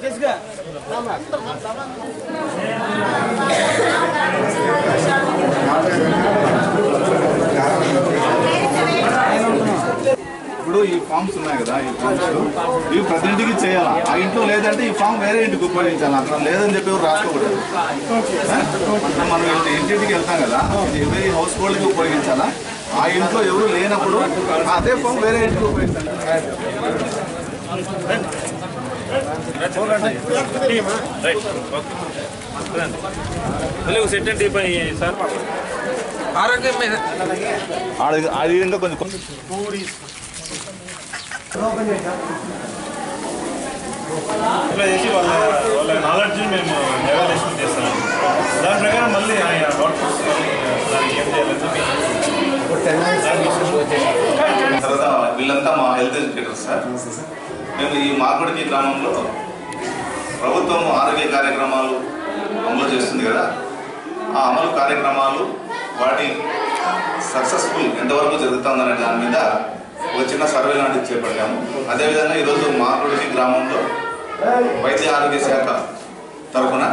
Jessica, ఇప్పుడు ఈ forms ఉన్నాయి కదా ఈ ఫామ్స్ ఇవి ప్రతి ఇంటికి చేయాలా? ఆ ఇంట్లో లేదంటే ఈ ఫామ్ వేరే ఇంటికి ఉపయోగించాలి? అక్కడ లేదని చెప్పి ఎవరు రాసుకోకూడదు. అంటే మనం ఇంటి- ఇంటింటికి వెళ్తాం కదా ఇది ఎవరి హౌస్ హోల్డ్కి ఉపయోగించాలా? ఆ ఇంట్లో ఎవరు లేనప్పుడు అదే ఫామ్ వేరే ఇంటికి ఉపయోగించాలి? సెట్ అండి సార్ ఆరోగ్యం మీద ఆడ ఆ విధంగా కొంచెం ఇట్లా చేసి వాళ్ళ వాళ్ళ నాలెడ్జ్ మేము ఎవాల్యుయేషన్ చేస్తాము దాని ప్రకారం మళ్ళీ ఆయన డాక్టర్స్ దానికి ఏం చేయాలని చెప్పి తర్వాత వీళ్ళంతా మా హెల్త్ ఎడ్యుకేటర్స్ సార్ మేము ఈ మార్కొడికి గ్రామంలో ప్రభుత్వం ఆరోగ్య కార్యక్రమాలు అమలు చేస్తుంది కదా. ఆ అమలు కార్యక్రమాలు వాటి సక్సెస్ఫుల్ ఎంతవరకు జరుగుతుందనే దాని మీద ఒక చిన్న సర్వే లాంటిది చేపట్టాము. అదేవిధంగా ఈరోజు మార్కొడికి గ్రామంలో వైద్య ఆరోగ్య శాఖ తరఫున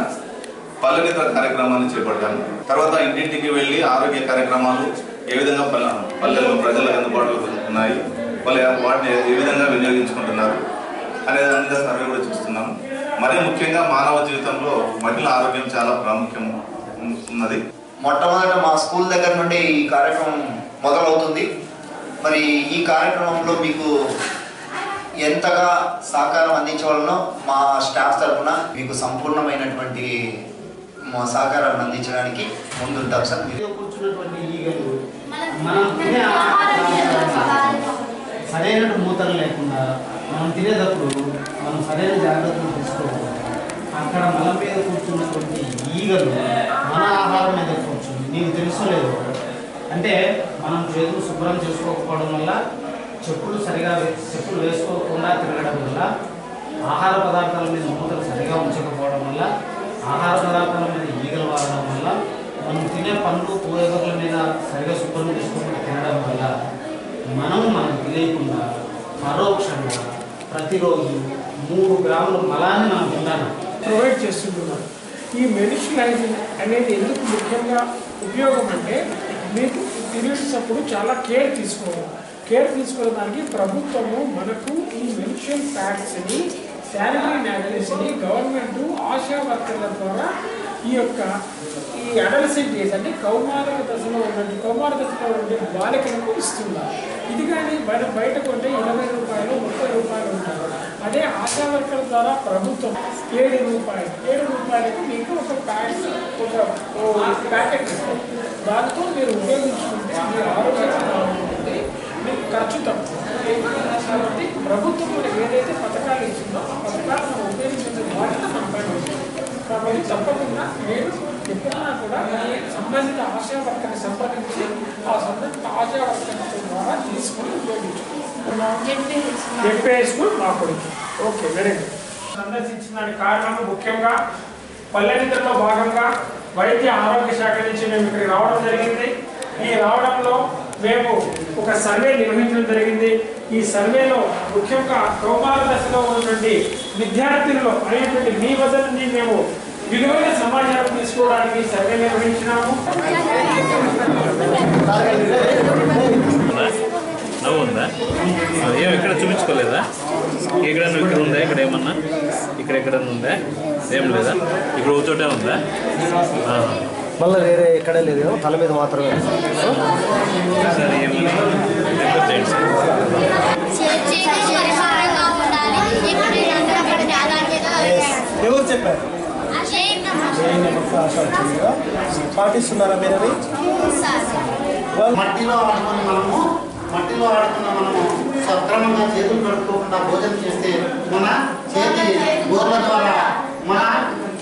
పల్లె నిద్ర కార్యక్రమాన్ని చేపట్టాము. తర్వాత ఇంటింటికి వెళ్ళి ఆరోగ్య కార్యక్రమాలు ఏ విధంగా పల్లె పల్లెల్లో ప్రజలకు అందుబాటులో ఉన్నాయి వాళ్ళు వాటిని ఏ విధంగా వినియోగించుకుంటున్నారు అనే విధంగా సర్వే కూడా చూస్తున్నాము. మరీ ముఖ్యంగా మానవ జీవితంలో మహిళల ఆరోగ్యం చాలా ప్రాముఖ్యం ఉన్నది. మొట్టమొదట మా స్కూల్ దగ్గర నుండి ఈ కార్యక్రమం మొదలవుతుంది. మరి ఈ కార్యక్రమంలో మీకు ఎంతగా సహకారం అందించవలనో మా స్టాఫ్ తరఫున మీకు సంపూర్ణమైనటువంటి మా సహకారాన్ని అందించడానికి ముందుంటాం సార్. మీరు కూర్చున్నటువంటి ఈగలు మనం తినే ఆహారం సరైన మూతలు లేకుండా మనం తినేటప్పుడు మనం సరైన జాగ్రత్తలు తీసుకోవాలి. అక్కడ మలం మీద కూర్చున్నటువంటి ఈగలు మన ఆహారం మీద కూర్చుంది. నీకు తెలుసో లేదు. అంటే మనం చేతులు శుభ్రం చేసుకోకపోవడం వల్ల చెప్పులు సరిగా చెప్పులు వేసుకోకుండా తిరగడం వల్ల ఆహార పదార్థాల మీద మూతలు సరిగా ఉంచకపోవడం వల్ల ఆహార పదార్థాల మీద ఈగలు వాడడం వల్ల మనం తినే పండ్లు కూరగాయల మీద సరిగా శుభ్రం చేసుకోకుండా తినడం వల్ల మనం మనకు తెలియకుండా పరోక్షంగా ప్రతిరోజు మూడు గ్రాముల మలాన్ని మనం తింటాను ప్రొవైడ్ చేస్తుంటున్నాం. ఈ మెడిసిన్ అనేది ఎందుకు ముఖ్యంగా ఉపయోగం అంటే మీకు పీరియడ్స్ అప్పుడు చాలా కేర్ తీసుకోవాలి. కేర్ తీసుకోవడానికి ప్రభుత్వము మనకు ఈ మెన్షన్ ప్యాక్స్ని శానిటరీ నాప్కిన్స్ని గవర్నమెంట్ ఆశా వర్కర్ల ద్వారా ఈ యొక్క ఈ అడల్సెంట్ ఏజ్ అంటే కౌమార దశలో ఉన్నటువంటి కౌమార దశలో ఉండే బాలికలకు ఇస్తున్నారు. ఇది కానీ బయట బయటకు కొంటే ఇరవై రూపాయలు ముప్పై రూపాయలు ఉంటారు అదే ఆశా వర్కర్ ద్వారా ప్రభుత్వం ఏడు రూపాయలు ఏడు రూపాయలకు మీకు ఒక ప్యాక్ ఒక ప్యాకెట్ ఇస్తుంది దాంతో మీరు ఉపయోగించుకుంటే మీ ఆరోగ్యంగా ఉంటుంది మీకు ఖర్చు తక్కువ కాబట్టి ప్రభుత్వం ఏదైతే పథకాలు ఇచ్చిందో ఆ పథకాలు మనం ఉపయోగించిన బాధ్యత మనపై కాబట్టి తప్పకుండా నేను ఎప్పుడైనా కూడా సంబంధిత ఆశా వర్కర్ని సంప్రదించి ఆ సంబంధిత ఆశా వర్కర్ ద్వారా తీసుకొని ఉపయోగించుకోవాలి ZP high school okay very good సందర్శించడానికి కారణం ముఖ్యంగా పల్లెనిద్రలో భాగంగా వైద్య ఆరోగ్య శాఖ నుంచి మేము ఇక్కడికి రావడం జరిగింది. ఈ రావడంలో మేము ఒక సర్వే నిర్వహించడం జరిగింది. ఈ సర్వేలో ముఖ్యంగా కౌమార దశలో ఉన్నటువంటి విద్యార్థులలో అనేటువంటి మీ వద్ద నుండి మేము విలువైన సమాచారం తీసుకోవడానికి సర్వే నిర్వహించినాము. నవ్వు ఉందా? ఏం ఇక్కడ చూపించుకోలేదా? ఇక్కడ ఇక్కడ ఉందా? ఇక్కడ ఏమన్నా ఇక్కడ ఎక్కడన్నా ఉందా? ఏం లేదా? ఇక్కడ ఒక చోటే ఉందా. మళ్ళీ వేరే ఎక్కడ లేదు. తల మీద మాత్రమే. సరే ఎవరు చెప్పారు? పాటిస్తున్నారా మీరు? మట్టిలో ఆడుకుని మనము మట్టిలో ఆడుకున్న మనము సక్రమంగా చేతులు కడుక్కోకుండా భోజనం చేస్తే మన చేతి గోర్ల ద్వారా మన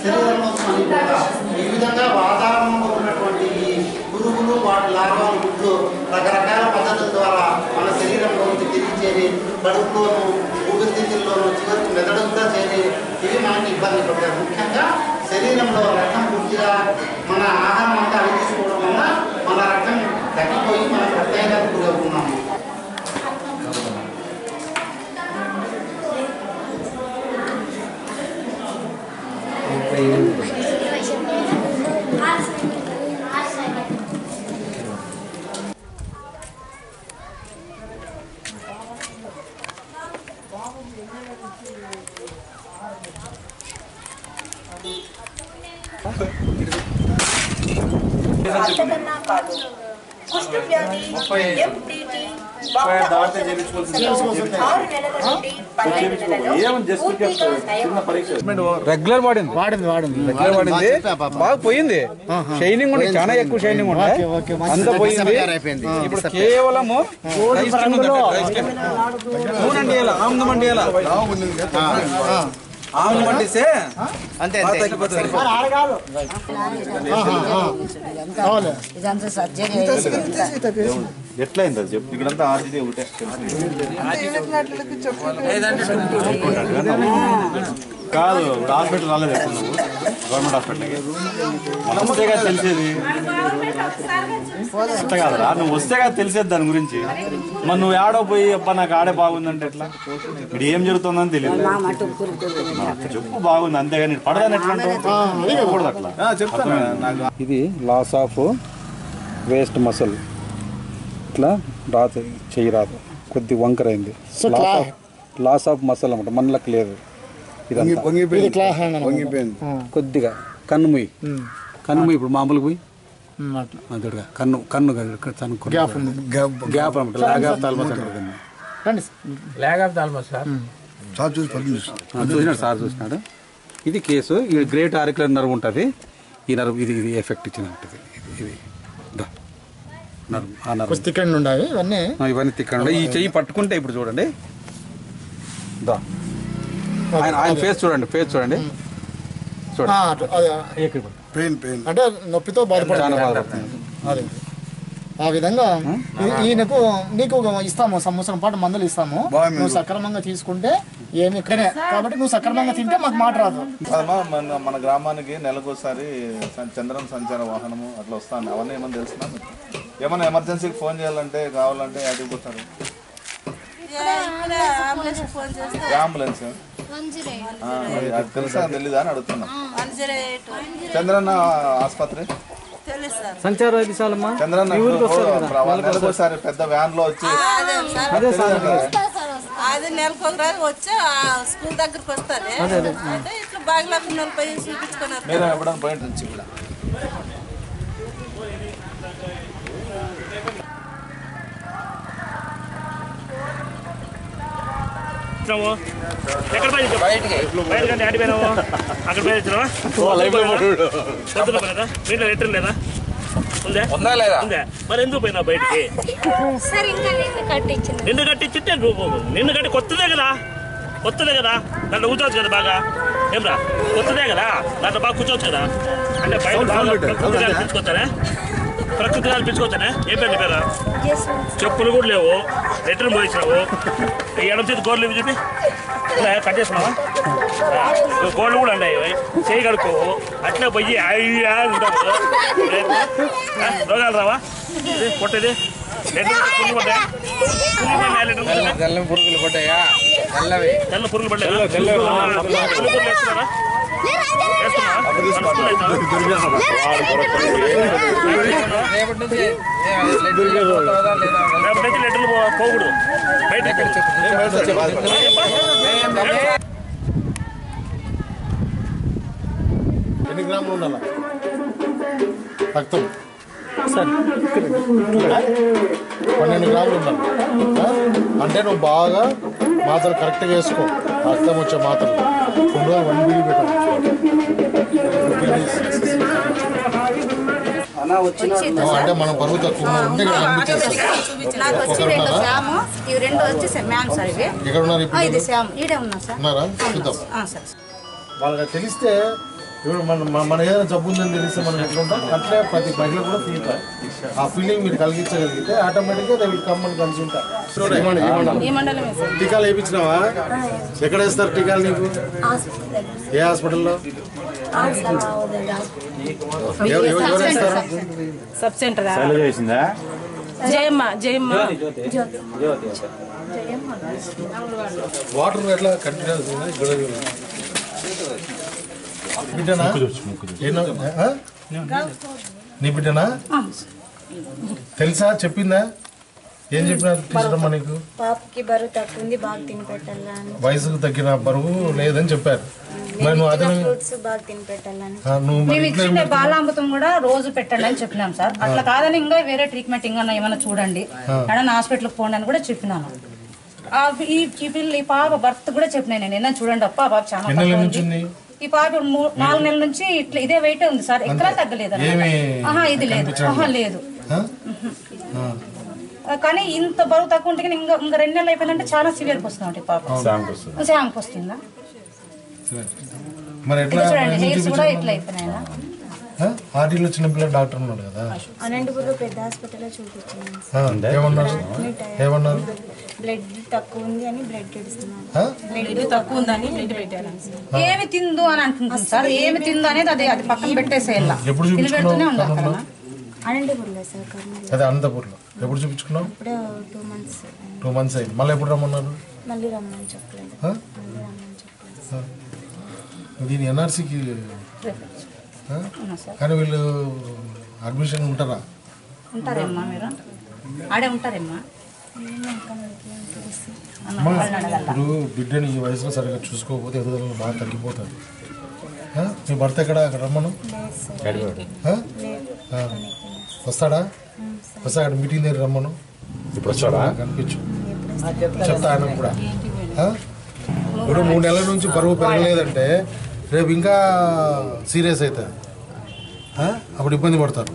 శరీరంలో పనిపోతా ఈ విధంగా వాతావరణంలో ఉన్నటువంటి ఈ పురుగులు వాటి లాభాలు గుడ్లు రకరకాల పద్ధతుల ద్వారా మన శరీరంలోకి తిరిగి చేరి కడుపులోను ఊపిరితిత్తుల్లోనూ చివరికి మెదడు కూడా చేరి ఇవి మనకి ఇబ్బంది పడతాయి ముఖ్యంగా శరీరంలో రక్తం పూర్తిగా మన ఆహారం అంతా అవి తీసుకోవడం వల్ల మన రక్తం తగ్గిపోయి మన ప్రత్యేకతకు గురవుతున్నాము అంతకన్నా కాదు కుష్టు వ్యాధి రెగ్యులర్ వాడింది. వాడింది వాడింది. రెగ్యులర్ వాడింది. బాగా పోయింది. షైనింగ్ ఉంది చాలా ఎక్కువ షైనింగ్ ఉంది అంత పోయింది. ఇప్పుడు కేవలము అండి ఆముదం అంటిస్తే అంతే ఎట్లయింది అది చెప్పు? ఇక్కడంతా ఆర్జీటీ ఒకటే కాదు హాస్పిటల్ రాలేదు ఎప్పుడు నువ్వు? గవర్నమెంట్ హాస్పిటల్కి. మనం వస్తే కదా తెలిసేది. అంత కాదురా నువ్వు వస్తే కదా తెలిసేది దాని గురించి. మరి నువ్వు ఆడో పోయి అబ్బా నాకు ఆడే బాగుందంటే ఎట్లా? ఇక్కడ ఏం జరుగుతుందని తెలియదు. చెప్పు బాగుంది అంతేగాని పడదని ఎట్లా అట్లా చెప్తాను. నాకు ఇది లాస్ ఆఫ్ వేస్ట్ మసల్ ఇట్లా రాదు చెయ్యి రాదు. కొద్ది వంకరైంది. లాస్ ఆఫ్ మసల్ అనమాట మనలకు లేదు. ఇదంతా. కొద్దిగా కన్ను ముయ్యి కన్ను ముయ్యి ఇప్పుడు మామూలు పోయి? అదుడుగా. కన్ను కన్ను కన్ను గ్యాప్ గ్యాప్ అనమాట లాగ్ ఆఫ్ తాల్మస్ అంటారు దీన్ని. ఆ, చూసినాడు సార్ చూసినాడు. ఇది కేసు. ఇది గ్రేట్ ఆరికులర్ నర్వ్ ఉంటుంది. ఈ నర్వ్ ఇది ఇది ఎఫెక్ట్ ఇచ్చిన ఉంటుంది ఇది ఇది. దా. నర్వ్ ఆ నర్వ్. తిక్కండి ఉండాలి. ఇవన్నీ. ఇవన్నీ తిక్కండి ఈ చెయ్యి పట్టుకుంటే ఇప్పుడు చూడండి. దా. ఆయన ఆయన ఫేస్ చూడండి ఫేస్ చూడండి. చూడండి. పెయిన్ పెయిన్ అంటే నొప్పితో బాధపడుతుంది అదే. ఆ విధంగా ఈ- ఈయనకు నీకు ఇస్తాము సంవత్సరం పాటు మందులు ఇస్తాము. నువ్వు సక్రమంగా తీసుకుంటే ఏమి ఇక్కడే. కాబట్టి నువ్వు సక్రమంగా తింటే మాకు మాట రాదు. మన మన గ్రామానికి నెలకోసారి చంద్రం సంచార వాహనము అట్లా వస్తాను అవన్నీ ఏమన్నా తెలుసునా మీకు? ఏమన్నా ఎమర్జెన్సీకి ఫోన్ చేయాలంటే కావాలంటే అడిగి పోతారు? అంబులెన్స్ ఆ, అది తెలుసా తెలీదా అని అడుగుతున్నా. చంద్రన్న ఆసుపత్రి? సంచార వైద్యశాలమ్మా? చంద్రన్న నెలకోసారి పెద్ద వ్యాన్లో వచ్చి అదే సార్. అది నెలకు ఒక రోజు వచ్చి ఆ స్కూల్ దగ్గరకు వస్తుంది. అయితే ఇట్లా బాగా పిల్లలు పోయి చూపించుకున్నారు మీరు ఎప్పుడైనా పోయింట్ నుంచి కూడా ఎక్కడ పోయి బయటకి ఆడి పోయినావు అక్కడ పోయి వచ్చినావా పొద్దున పోయినా మీట్లో లెటర్ లేదా ఉందా ఉందా లేదా ఉందా మరి ఎందుకు పోయినావు బయటికి సార్ ఇంకా నేను కట్టించింది నిన్ను కట్టించింటే నువ్వు నిన్ను కట్టి కొత్తదే కదా కొత్తదే కదా దాంట్లో కూర్చోవచ్చు కదా బాగా ఏమ్రా కొత్తదే కదా దాంట్లో బాగా కూర్చోవచ్చు కదా అంటే బయట బాగా కొత్తగా కూర్చుకోవచ్చారా ప్రకృతి కల్పించుకోవచ్చానే ఏ పేరు నీ పేరా? చెప్పులు కూడా లేవు. లెటర్ పోయించినావు ఈ ఎడం చేతి గోర్లు ఇవి చూపి. కట్ చేసుకున్నావా గోర్లు కూడా ఉన్నాయి. చేయి కడుక్కోవు అట్లా పోయి అయ్యా ఉంటావు రోగాలు రావా? కొట్టేది తెల్ల పురుగులు పడ్డాయా? తెల్లవి. తెల్ల పురుగులు పడ్డాయా? రేపటి లెటర్లు పోకూడదు బయట ఎన్ని గ్రాములు ఉండాలా రక్తం పన్నెండు గ్రాములు ఉండాలి అంటే నువ్వు బాగా మాత్రలు కరెక్ట్గా వేసుకో. రక్తం వచ్చే మాత్రలు రెండు వన్ బిల్లు పెట్టాలి. అంటే మనం బరువు తక్కువ ఇక్కడ శ్యాము ఇవి రెండు వచ్చి మ్యామ్ సార్ ఇవి. ఉన్నారు ఇది ఇప్పుడు శ్యామ్. ఈడే ఉన్నా సార్. ఉన్నారా? చూద్దాం. ఆ, సార్. వాళ్ళకి తెలిస్తే ఇప్పుడు మన మన- ఏదైనా జబ్బు ఉందని తెలిస్తే మనం ఎట్లా ఉంటాం అట్లే ప్రతి మహిళ కూడా ఫీల్ ఆ. ఫీలింగ్ మీరు కలిగించగలిగితే ఆటోమేటిక్గా దే విల్ కమ్ అని కలిసి ఉంటారు ఇవ్వండి, ఇవ్వండి. ఈ మండలమే సార్? టీకాలు వేయించినావా? ఎక్కడ వేస్తారు టీకాలు నీకు? ఏ హాస్పిటల్లో? Sub centre Jayamma Jayamma. Water ఎట్లా కంటిన్యూస్ బిడ్డనా? నీ బిడ్డనా తెలుసా? చెప్పిందా? ఏం చెప్పినారు టీచర్ నీకు. పాపకి బరువు తక్కువ ఉంది బాగా తిని పెట్టాలని వయసుకు తగ్గిన బరువు లేదని చెప్పారు. మరి నువ్వు ఫ్రూట్స్ బాగా ఆ, నువ్వు మేము ఇచ్చిన బాలామృతం కూడా రోజు పెట్టండి అని చెప్పినాం సార్. అట్లా కాదని ఇంకా వేరే ట్రీట్మెంట్ ఇంకా ఏమైనా చూడండి. ఆ. ఏదైనా హాస్పిటల్కి పోండి అని కూడా చెప్పినాను. ఆ, ఈ పిల్ల ఈ పాప భర్త కూడా చెప్పినాను నేను. ఏదైనా చూడండి అప్ప పాప చాలా ఈ పాప నాలుగు నెలల నుంచి ఇట్లా ఇదే వెయిట్ ఉంది సార్. ఎక్కడా తగ్గలేదు ఆహా ఇది లేదు. ఆహా లేదు. కానీ ఇంత బరువు తక్కువ ఉంటే ఇంకా ఇంకా రెండు నెలలు అయిపోయిందంటే చాలా సివియర్కి వస్తుంది పాప శాంకి వస్తుంది. మరి ఎట్లా కూడా? ఇట్లా ఆర్టీలో డాక్టర్ ఉన్నాడు కదా. అనంతపురంలో పెద్ద హాస్పిటల్లో చూపించాను. ఏమన్నారు? ఏమన్నారు? బ్లడ్ తక్కువ ఉంది అని బ్లడ్ తక్కువ ఉందని బ్లడ్ పెట్టారు ఏమి తిందు అని అంటున్నాం సార్? ఏమి తిందు అనేది అది అది పక్కన పెట్టేసేయాల. ఎప్పుడు ఉండాలి? కదా. అనంతపురంలో సార్ అదే అనంతపూర్లో. ఎప్పుడు చూపించుకున్నావు? ఇప్పుడే టూ మంత్స్ టూ మంత్స్ అయింది. మళ్ళీ ఎప్పుడు రమ్మన్నారు? మళ్ళీ రమ్మని చెప్పలేదు. దీని ఎన్ఆర్సీకి కానీ వీళ్ళు అడ్మిషన్ ఉంటారా? ఉంటారేమ్మా మీరు? ఆడే ఉంటారేమ్మా? ఇప్పుడు బిడ్డని ఈ వయసులో సరిగ్గా చూసుకోకపోతే ఎదుగుదల బాగా తగ్గిపోతుంది? మీ భర్త ఎక్కడ? అక్కడ రమ్మను. వస్తాడా? వస్తా అక్కడ మీటింగ్ దగ్గర రమ్మను. ఇప్పుడు వచ్చాడా? కనిపించు చెప్తా ఆయన కూడా? ఇప్పుడు మూడు నెలల నుంచి బరువు పెరగలేదంటే రేపు ఇంకా సీరియస్ అవుతుంది? అప్పుడు ఇబ్బంది పడతారు.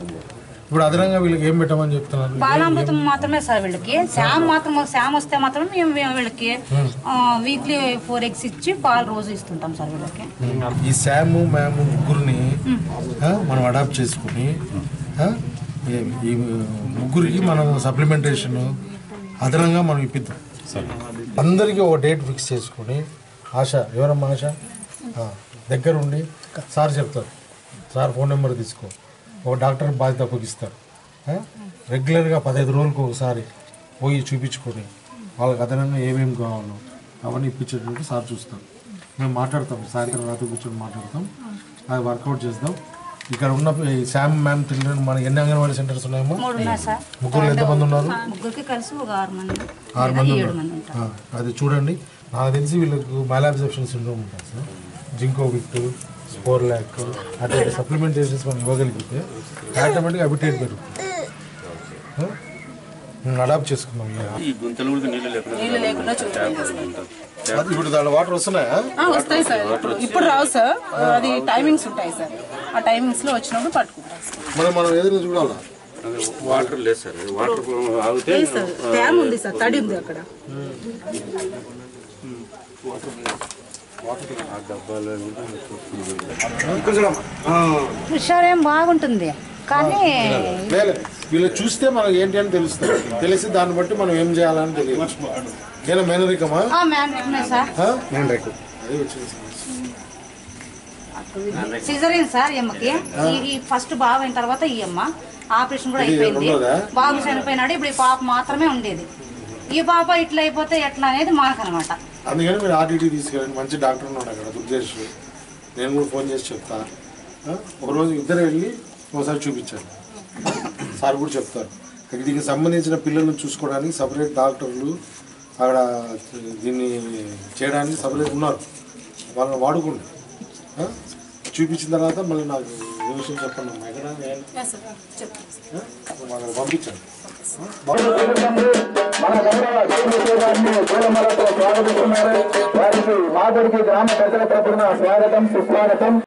ఇప్పుడు అదనంగా వీళ్ళకి ఏం పెట్టమని చెప్తున్నారు? బాలామృతం మాత్రమే సార్ వీళ్ళకి. శామ్ మాత్రం శామ్ వస్తే మాత్రం మేము వీళ్ళకి వీక్లీ ఫోర్ ఎగ్స్ ఇచ్చి పాలు రోజు ఇస్తుంటాం సార్ వీళ్ళకి. ఈ శాము మ్యాము ముగ్గురిని మనం అడాప్ట్ చేసుకుని ఈ- ముగ్గురికి మనం సప్లిమెంటేషన్ అదనంగా మనం ఇప్పిద్దాం. అందరికీ ఒక డేట్ ఫిక్స్ చేసుకొని ఆశ ఎవరమ్మా ఆశ? ఆ, దగ్గర ఉండి సార్ చెప్తారు. సార్ ఫోన్ నెంబర్ తీసుకో. ఒక డాక్టర్ బాధ్యత అప్పగిస్తారు? రెగ్యులర్గా పదహైదు రోజులకు ఒకసారి పోయి చూపించుకొని వాళ్ళకి అదనంగా ఏమేమి కావాలో అవన్నీ ఇప్పించేటట్టు సార్ చూస్తారు. మేము మాట్లాడతాం సాయంత్రం రాత్రి కూర్చొని మాట్లాడతాం. అది వర్కౌట్ చేద్దాం. ఇక్కడ ఉన్న శామ్ మ్యామ్ తిరిగిన మన ఎన్ని అంగన్వాడీ సెంటర్స్ ఉన్నాయి ముగ్గురు ఎంతమంది ఉన్నారు? ముగ్గురికి కలిసి ఒక ఆరు మంది. ఉన్నారు. అది చూడండి. నాకు తెలిసి వీళ్ళకు మైలాబ్సెప్షన్ సిండ్రోమ్ ఉంటుంది సార్. జింకోవిట్ స్పోర్ ల్యాక్ అటువంటి సప్లిమెంటేషన్స్ మనం ఇవ్వగలిగితే ఆటోమేటిక్గా అబిటేట్ పెరుగుతుంది అడాప్ట్ చేసుకున్నాం ఇప్పుడు దాని వాటర్ వస్తున్నాయా? ఆ, వస్తాయి సార్. ఇప్పుడు ఇప్పుడు రావు సార్. అది టైమింగ్స్ ఉంటాయి సార్. ఆ టైమింగ్స్లో వచ్చినప్పుడు పట్టుకుంటాం సార్. మనం మనం ఏదైనా చూడాలా? వాటర్ లేదు సార్. వాటర్ ఆగితే డ్యామ్ ఉంది సార్. తడి ఉంది అక్కడ. హుషారేం బాగుంటుంది. కానీ వీళ్ళు చూస్తే మనకు ఏంటి అని తెలుస్తుంది. తెలిసి దాన్ని బట్టి మనం ఏం చేయాలని తెలియదు. మేనరికమా. సిజరీన్ సార్ ఈ అమ్మకి ఈ- ఫస్ట్ బాబు అయిన తర్వాత ఈ అమ్మ ఆపరేషన్ కూడా అయిపోయింది? బాబు చనిపోయినాడు. ఇప్పుడు ఈ పాప మాత్రమే ఉండేది. ఈ పాప ఇట్లా అయిపోతే ఎట్లా అనేది మాకనమాట అందుకని మీరు ఆర్టీటీ తీసుకెళ్ళండి. మంచి డాక్టర్ ఉన్నాడు అక్కడ దుర్గేష్ నేను కూడా ఫోన్ చేసి చెప్తా. ఆ? ఒకరోజు ఇద్దరు వెళ్ళి ఒకసారి చూపించాను సార్ కూడా చెప్తారు. దీనికి సంబంధించిన పిల్లలను చూసుకోవడానికి సపరేట్ డాక్టర్లు అక్కడ దీన్ని చేయడానికి సపరేట్ ఉన్నారు. వాళ్ళని వాడుకోండి? చూపించిన తర్వాత మళ్ళీ నాకు ఏ విషయం చెప్పండి. అమ్మా ఎక్కడ పంపించండి. మన గౌరవ వారికి మాదరికి గ్రామ పెద్దల తరపున స్వాగతం. సుస్వాగతం